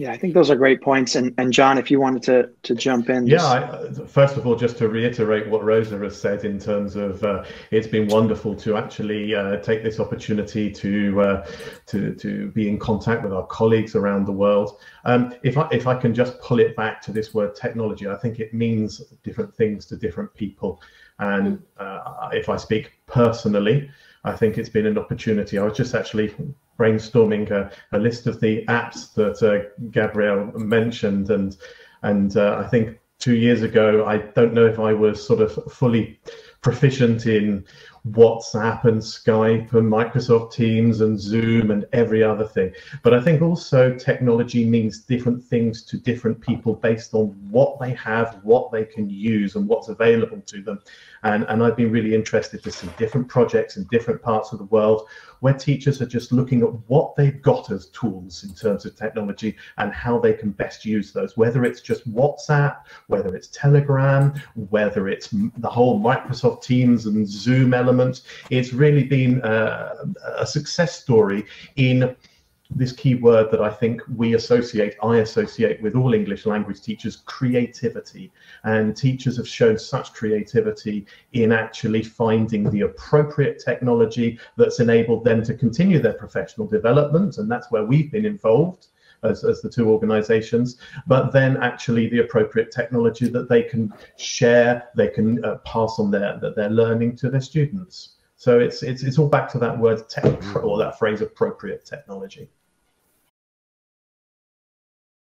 Yeah, I think those are great points. And, and Jon, if you wanted to, to jump in. Yeah, I, first of all, just to reiterate what Rosa has said in terms of uh, it's been wonderful to actually uh, take this opportunity to, uh, to, to be in contact with our colleagues around the world. Um, if, I, if I can just pull it back to this word technology, I think it means different things to different people. And uh, if I speak personally, I think it's been an opportunity. I was just actually brainstorming a, a list of the apps that uh, Gabriel mentioned, and and uh, I think two years ago, I don't know if I was sort of fully proficient in WhatsApp and Skype and Microsoft Teams and Zoom and every other thing. But I think also technology means different things to different people based on what they have, what they can use, and what's available to them. And, and I've been really interested to see different projects in different parts of the world where teachers are just looking at what they've got as tools in terms of technology and how they can best use those, whether it's just WhatsApp, whether it's Telegram, whether it's the whole Microsoft Teams and Zoom element. It's really been a, a success story in this key word that I think we associate, I associate with all English language teachers, creativity. And teachers have shown such creativity in actually finding the appropriate technology that's enabled them to continue their professional development. And that's where we've been involved. As, as the two organizations, but then actually the appropriate technology that they can share, they can uh, pass on their, their learning to their students. So it's, it's, it's all back to that word tech or that phrase appropriate technology.